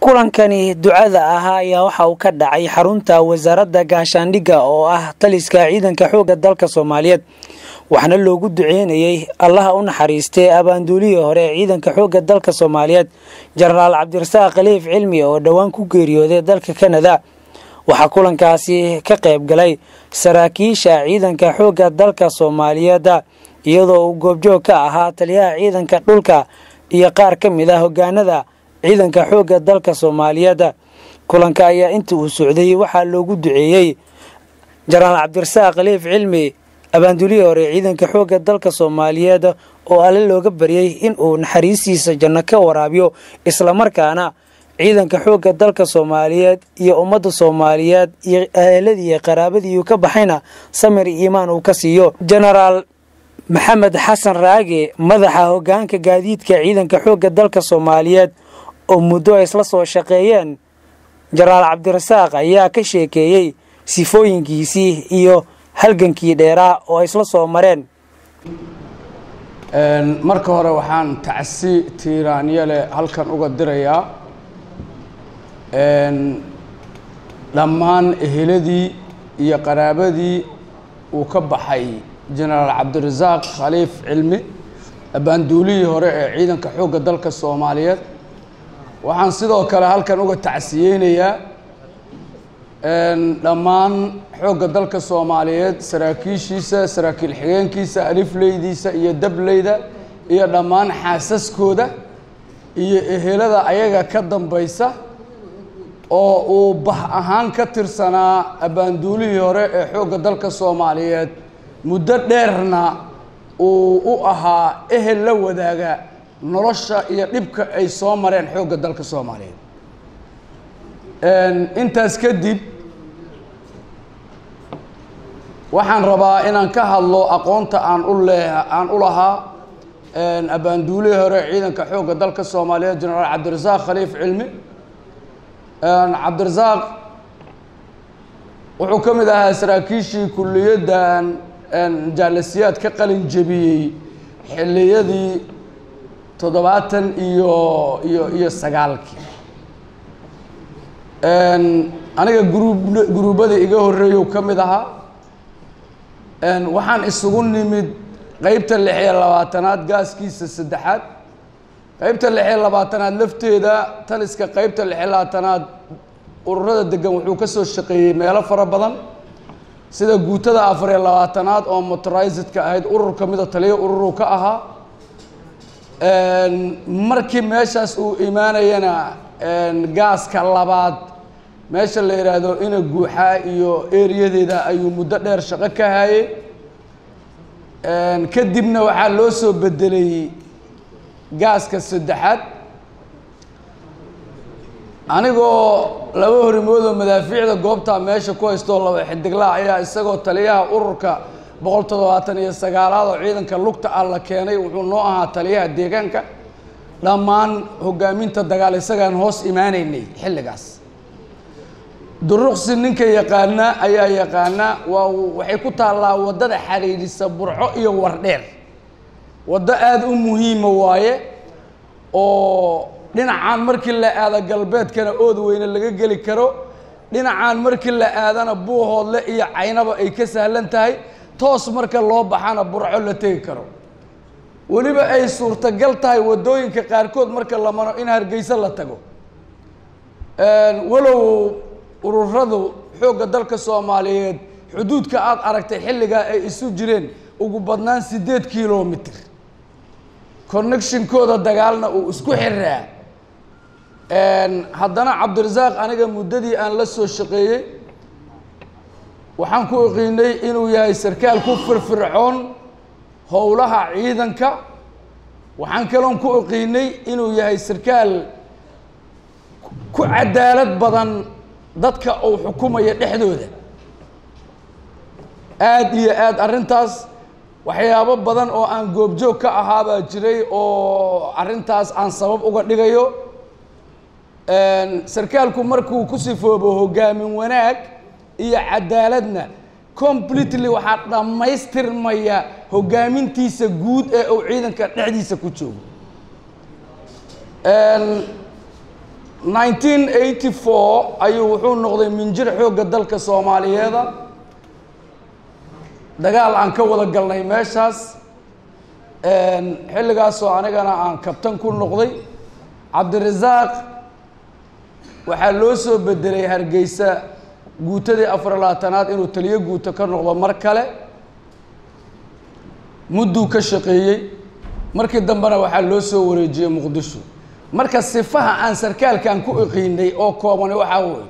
kulankani ducada ahaa ayaa waxa uu ka dhacay xarunta wasaaradda gaashaandhigga oo ah taliska ciidanka xoogga dalka soomaaliyeed waxaana loogu duceynayey allaha u naxariistay abaanduulihii hore ee ciidanka xoogga dalka soomaaliyeed jenaraal cabdirasaaq khaliif cilmi oo dhowaan ku geeriyooday dalka kanada waxaa kulankaasi ka qayb galay saraakiisha ciidanka xoogga dalka soomaaliyeed iyadoo uu goobjoog ka ahaa taliyaha ciidanka dhulka iyo qaar ka mid ah hogaanada ciidanka xoogga dalka soomaaliyeed kulanka ayaa inta uu socday waxaa loogu duceeyey jenaraal cabdirasaaq khaliif cilmi abaanduulihii hore ciidanka xoogga dalka soomaaliyeed oo alle looga baryey in uu naxariistiisa janno ka waraabiyo islamarkaana ciidanka xoogga dalka soomaaliyeed iyo ummadda soomaaliyeed iyo eheladii iyo qaraabadiiu ka baxayna samir iimaan uu ka siiyo. Jenaraal maxamed xasan raage madaxa hogaanka gaadiidka ciidanka xoogga dalka soomaaliyeed oo muddo ay isla soo shaqeeyeen jenaraal cabdirasaaq ayaa ka sheekeeyey sifooyinkiisii iyo halgankii dheeraa oo ay isla soo mareen. Marka hore waxaan tacsi tiiraanyale halkan uga dirayaa. Dhammaan eheladii iyo qaraabadii uu ka baxay jenaraal cabdirasaaq khaliif cilmi abaanduulihii hore ee ciidanka xoogga dalka soomaaliyeed waxaan sidoo kale halkan uga tacsiyeynayaa dhammaan xoogga dalka soomaaliyeed saraakiishiisa saraakiil xigeenkiisa alifleydiisa iyo dableyda iyo dhammaan xaasaskooda iyo ehelada ayaga ka dambaysa oo uu bah ahaan ka tirsanaa abaanduulihii hore ee xoogga dalka soomaaliyeed muddo dheerna uu u ahaa ehel la wadaaga nolosha iyo dhibka ay soo mareen xoogga dalka soomaaliyeed. Intaas kadib waxaan rabaa inaan ka hadlo aqoonta aan u leeha aan u lahaa abaanduulihii hore ciidanka xoogga dalka soomaaliyeed jenaraal cabdirasaaq khaliif cilmi. Cabdirasaaq wuxuu ka mid ahaa saraakiishii kulliyaddan jaalasiyaad ka qalin jebiyey xilliyadii toddobaatan iyo iyo iyo sagaalkii. Aniga gruub guruubada iga horreeyu ka mid ahaa waxaan isugu nimid qeybta lix iyo labaatanaad gaaskiisa saddexaad. Qeybta lix iyo labaatanaad lafteeda taliska qeybta lix iyo labaatanaad ururada degan wuxuu ka soo shaqeeyey meelo fara badan sida guutada afar iyo labaatanaad oo motorizedka ahayd. Urur ka mida taliyo ururu ka ahaa markii meeshaas uu imaanayana gaaska labaad. Meesha la yidhaahdo ina guuxaa iyo eriyadeeda ayuu muddo dheer shaqo ka hayey kadibna waxaa loo soo bedelay gaaska saddexaad. Anigoo laba horimoodoo madaafiicda goobtaa meesha ku haystoo laba xidiglaa ayaa isagoo taliyaha ururka boqol toddobaatan iyo sagaalaad oo ciidanka lugta ah la keenay wuxuu noo ahaa taliyaha deegaanka. Dhammaan hogaaminta dagaal isagaan hoos imaanaynay xilligaas. Duruqsi ninka yaqaana ayaa yaqaana waa waxay ku taallaa waddada xariirisa burco iyo wardheer waddo aada u muhiima waaye oo dhinacaan markii la aado galbeedkana ood weyne laga geli karo dhinacaan markii la aadana buuhoodle iyo caynaba ay ka sahlan tahay toos marka loo baxana burco la tegi karo. Weliba ay suurtagal tahay waddooyinka qaarkood marka la maro in hargeysa la tago. Walow ururadu xoogga dalka soomaaliyeed xuduudka aada aragtay xilligaa ay isu jireen ugu badnaan siddeed kilomitr connectionkooda dagaalna uu isku xiraa haddana cabdirasaaq aniga muddadii aan la soo shaqeeyey waxaan ku iqiinay inuu yahay sarkaal ku firfircoon howlaha ciidanka. Waxaan kaloon ku iqiinay inuu yahay sarkaal ku cadaalad badan dadka uu xukumaya dhexdooda. Aada iyo aada arrintaas waxyaabo badan oo aan goobjoog ka ahaabaa jiray oo arrintaas aan sabab uga dhigayo. Sarkaalku markuu ku sifoobo hogaamin wanaag iyo cadaaladna completely waxaa dhammaystirmaya hogaamintiisa guud ee uu ciidanka dhexdiisa ku joogo. Nineteen eighty four ayuu wuxuu noqday minjir xoogga dalka soomaaliyeeda. Dagaal aan ka wada galnay meeshaas. Xilligaasoo anigana aan kabtan ku noqday. Cabdirasaaq waxaa loo soo bedelay hargeysa guutadii afar labaatanaad inuu taliyo guuto ka noqdo mar kale mudduu ka shaqeeyey markii dambena waxaa loo soo wareejiyey muqdisho. Marka sifaha aan sarkaalkan ku iqiinay oo koobani waxaa weeye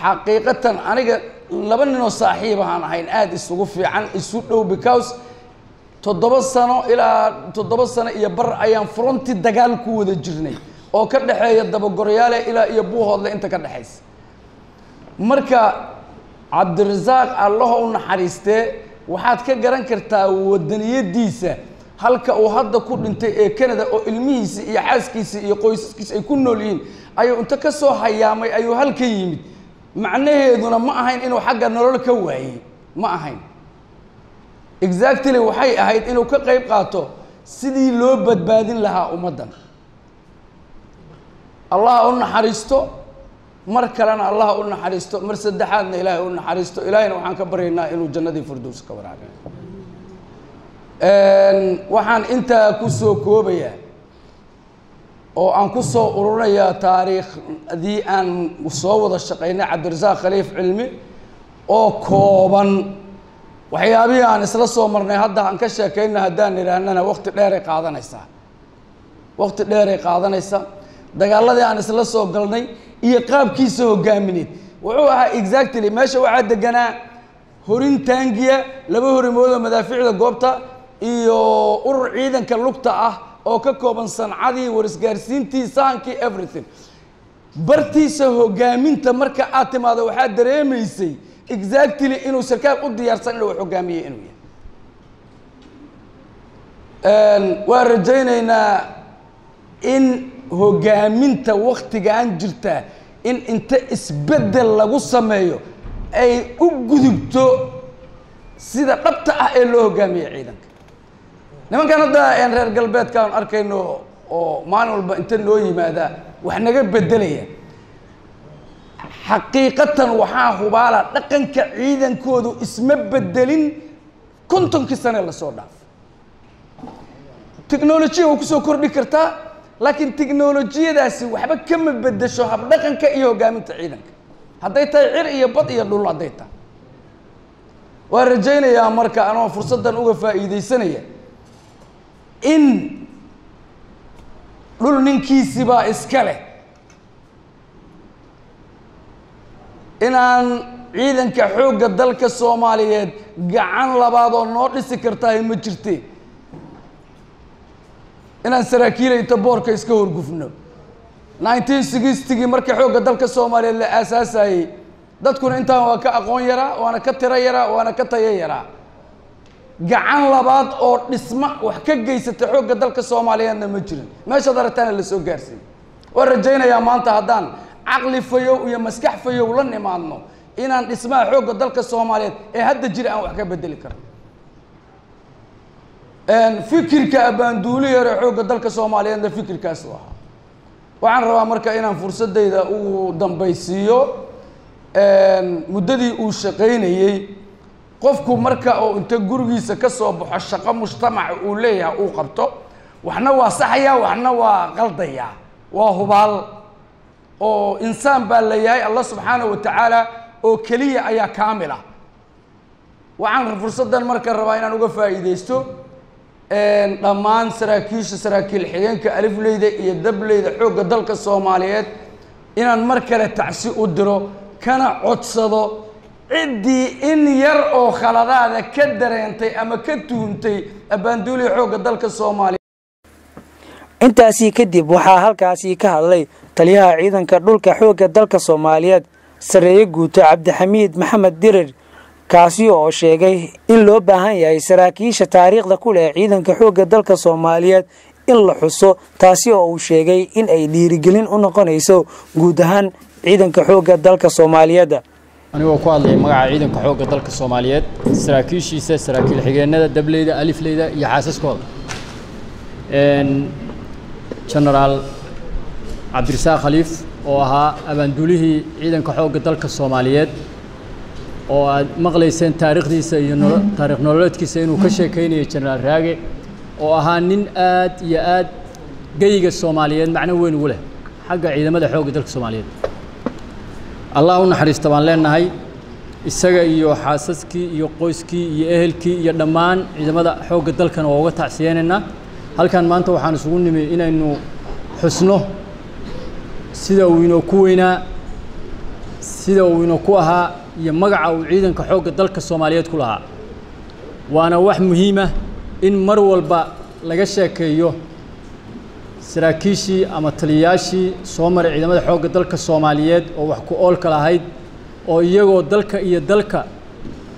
xaqiiqatan aniga laba ninoo saaxiib ahaan ahayn aada isugu fiican isu dhow because toddoba sano ilaa toddoba sano iyo bar ayaan fronti dagaal ku wada jirnay oo ka dhexeeya dabagoryaale ilaa iyo buuhoodle inta ka dhexaysa marka cabdirasaaq allaha u naxariistee waxaad ka garan kartaa wadaniyadiisa halka uu hadda ku dhintay ee canada oo ilmihiisi iyo xaaskiisi iyo qoysaskiisi ay ku nool yihiin ayuu inta ka soo hayaamay ayuu halka yimid. Macnaheeduna ma ahayn inuu xagga nolol ka waayey. Ma ahayn. Exactly waxay ahayd inuu ka qayb qaato sidii loo badbaadin lahaa ummaddan. Allaha u naxariisto mar kalena allaha u naxariisto mar saddexaadna ilaahay u naxariisto. Ilaahayna waxaan ka baryaynaa inuu jannadii firdows ka waraabiyo waxaan intaa ku soo koobayaa oo aan ku soo ururinayaa taariikhdii aan soo wada shaqaynay cabdirasaaq khaliif cilmi oo kooban. Waxyaabihii aan isla soo marnay hadda aan ka sheekayna haddaan idhaahnana wakti dheeray qaadanaysaa. Wakti dheeray qaadanaysaa. Dagaaladii aan isla soo galnay iyo qaabkiisa hogaamineed wuxuu ahaa exactly meesha waxaa deganaa horin taangiya laba horimoodoo madaaficda goobta iyo urur ciidanka lugta ah oo ka kooban sancadii warisgaarsiintii sahankii everything. Bartiisa hogaaminta marka aad timaado waxaad dareemaysay exactly inuu sarkaal u diyaarsan inuu wax hogaamiyey inuu yahay. Waan rajaynaynaa in hogaaminta waktigaan jirta in inta isbeddel lagu sameeyo ay u gudubto sida dhabta ah ee loo hogaamiya ciidanka. Nimankan hadda reer galbeedka aan arkayno oo maalin walba inta noo yimaada wax naga beddelaya. Xaqiiqatan waxaa hubaala dhaqanka ciidankoodu isma bedelin kontonkii sane la soo dhaaf. Technolojiya waa ku soo kordhi kartaa laakiin technolojiyadaasi waxba kama bedesho habdhaqanka iyo hogaaminta ciidanka. Hadday tahay cir iyo bad iyo dhul hadday tahay. Waan rajaynayaa marka anoo fursaddan uga faa'iidaysanaya in dhul ninkiisibaa iska leh. Inaan ciidanka xoogga dalka soomaaliyeed gacan labaadoo noo dhisi kartahay ma jirte inaan saraakiila inta boorka iska horgufno. Nineteen sixtygii markii xoogga dalka soomaaliyeed la aasaasayey dadkuna intaan waa ka aqoon yaraa waana ka tiro yaraa waana ka tayo yaraa gacan labaad oo dhisma wax ka geysata xoogga dalka soomaaliyeedna ma jirin. Meeshaad aragtaana la soo gaarsiiyey waan rajaynayaa maanta haddaan caqli fayow iyo maskax fayow la nimaadno inaan dhismaha xoogga dalka soomaaliyeed ee hadda jira aan wax ka bedeli karno fikirka abaanduuli yare xoogga dalka soomaaliyeedna fikirkaasu ahaa. Waxaan rabaa marka inaan fursadayda ugu dambaysiiyo muddadii uu shaqaynayey qofku marka oo inta gurigiisa ka soo baxo shaqo mujtamaca uu leeyahay uu qabto waxna waa saxaya waxna waa qaldaya waa hubaal. Oo insaan baa la yahay allah subxaanahu wa tacaala oo keliya ayaa kaamil ah. Waxaan fursaddan marka rabaa inaan uga faa'iidaysto dhammaan saraakiisha saraakiil xigeenka alifleyda iyo dableyda xoogga dalka soomaaliyeed inaan mar kale tacsi u diro kana codsado ciddii in yar oo khaladaada ka dareentay ama ka tuhumtay abaanduuliya xoogga dalka soomaaliya intaasi kadib waxaa halkaasi ka hadlay taliyaha ciidanka dhulka xoogga dalka soomaaliyeed sareeye guuto cabdixamiid maxamed dirir kaasi oo sheegay in loo baahan yahay saraakiisha taariikhda ku leh ciidanka xoogga dalka soomaaliyeed in la xuso taasi oo uu sheegay in ay dhiirigelin u noqonayso guud ahaan ciidanka xoogga dalka soomaaliyeed. Anigoo ku hadlaya magaca ciidanka xoogga dalka soomaaliyeed saraakiishiisa saraakiil xigeenada dableyda alifleyda iyo xaasaskooda. Genaraal cabdirasaaq khaliif oo ahaa abaanduulihii ciidanka xoogga dalka soomaaliyeed oo aad maqlayseen taariikhdiisa iyo nolo taarikh nololeedkiisa inuu ka sheekeynayay jenaraal raage oo ahaa nin aad iyo aad geyiga soomaaliyeed macno weyn ugu leh xagga ciidamada xoogga dalka soomaaliyeed. Allah u naxariista baan leenahay isaga iyo xaasaskii iyo qoyskii iyo ehelkii iyo dhammaan ciidamada xoogga dalkana waa uga tacsiyeynaynaa halkan maanta waxaan isugu nimi inaynu xusno sida uu inoo ku weynaa sida uu inoo ku ahaa iyo magaca uu ciidanka xoogga dalka soomaaliyeed ku lahaa. Waana wax muhiima in mar walba laga sheekeeyo saraakiishii ama taliyayaashii soo maray ciidamada xoogga dalka soomaaliyeed oo wax ku oolka lahayd oo iyagoo dalka iyo dalka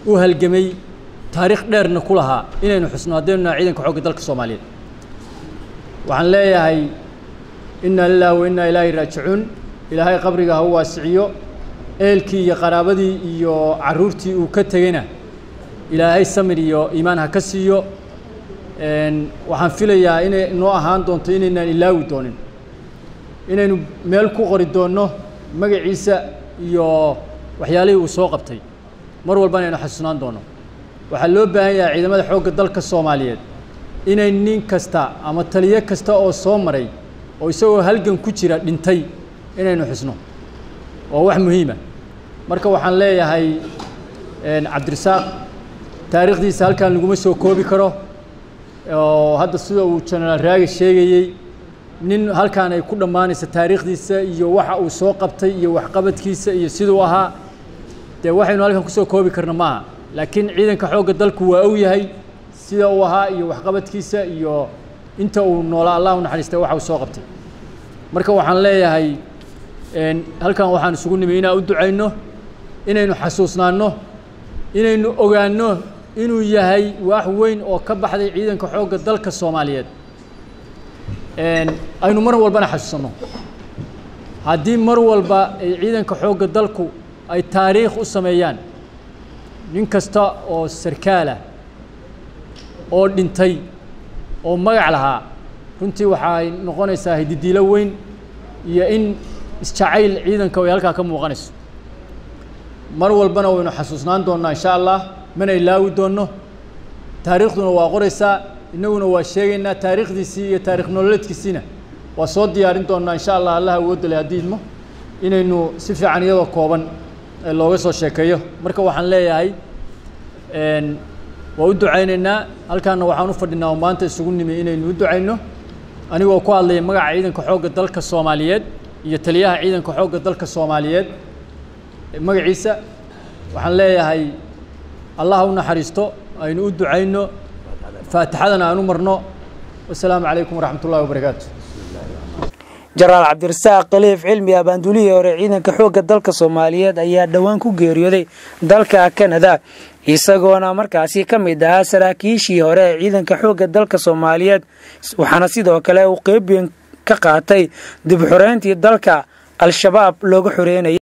u halgamay taariikh dheerna ku lahaa inaynu xusno haddaynu nahay ciidanka xoogga dalka soomaaliyeed. Waxaan leeyahay inna lilahi wa innaa ilaahi raajicuun. Ilaahay qabriga ha u waasiciyo ehelkii iyo qaraabadii iyo carruurtii uu ka tegeyna ilaahay samir iyo iimaan ha ka siiyo. Waxaan filayaa inay noo ahaan doonto inaynaan ilaawi doonin. Inaynu meel ku qori doonno magaciisa iyo waxyaalihii uu soo qabtay. Mar walba inaynu xasuusnaan doonno waxaa loo baahan yahay ciidamada xoogga dalka soomaaliyeed. Inay nin kasta ama taliyo kasta oo soo maray oo isagoo halgan ku jira dhintay inaynu xusno. Waa wax muhiima marka waxaan leeyahay cabdirasaaq taariikhdiisa halkan laguma soo koobi karo oo hadda sida uu jenaraal raagi sheegayey nin halkaan ay ku dhammaanaysa taariikhdiisa iyo waxa uu soo qabtay iyo waxqabadkiisa iyo siduu ahaa dee waxaynu halkan ku soo koobi karna maaha. Laakiin ciidanka xoogga dalku waa og yahay sida uu ahaa iyo waxqabadkiisa iyo inta uu noolaa allah u naxariistay waxa uu soo qabtay. Marka waxaan leeyahay halkan waxaan isugu nimi inaan u ducayno inaynu xasuusnaanno inaynu ogaanno inuu yahay waax weyn oo ka baxday ciidanka xoogga dalka soomaaliyeed. Aynu mar walbana xasuusanno. Haddii mar walba ay ciidanka xoogga dalku ay taariikh u sameeyaan nin kasta oo sarkaalah oo dhintay oo magac lahaa runtii waxay noqonaysaa hididiilo weyn iyo in isjacayl ciidanka ay halkaa ka muuqanayso mar walbana waynu xasuusnaan doonnaa insha allah mana ilaawi doonno. Taariikhduna waa qoraysaa innaguna waa sheegaynaa taariikhdiisii iyo taarikh nololeedkiisiina waa soo diyaarin doonnaa insha allah allah awoodda leh haddii idmo inaynu si fiican iyadoo kooban looga soo sheekeeyo. Marka waxaan leeyahay waa u ducaynaynaa halkaana waxaan u fadhinaa oo maanta isugu nimi inaynu u ducayno. Anigoo ku hadlaya magaca ciidanka xoogga dalka soomaaliyeed iyo taliyaha ciidanka xoogga dalka soomaaliyeed magaciisa waxaan leeyahay allah u naxariisto aynu u ducayno faatixadana aan u marno. Wasalaamu calaykum waraxmat ullahi wabarakaatu. Jenaraal cabdirasaaq khaliif cilmi abaanduulihii hore ciidanka xoogga dalka soomaaliyeed ayaa dhowaan ku geeriyooday dalka kanada isagoona markaasi ka mid ahaa saraakiishii hore ee ciidanka xoogga dalka soomaaliyeed waxaana sidoo kale uu qeyb weyn ka qaatay dib xoreyntii dalka al-shabaab looga xoreynaya